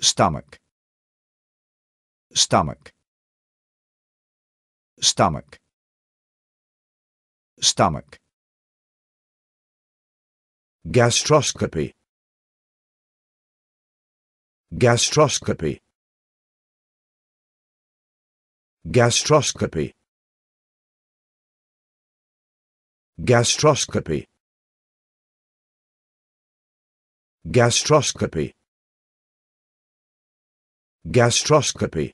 stomach. Stomach. Stomach. Stomach. Gastroscopy. Gastroscopy. Gastroscopy. Gastroscopy. Gastroscopy gastroscopy